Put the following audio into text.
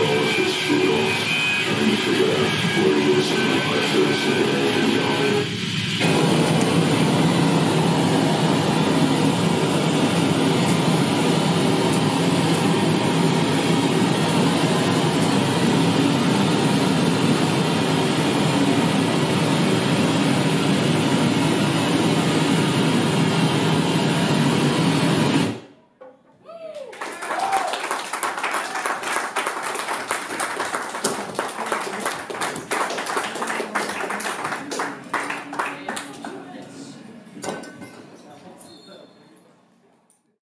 control if it's brutal. Trying to figure out where he is in it feels and everything.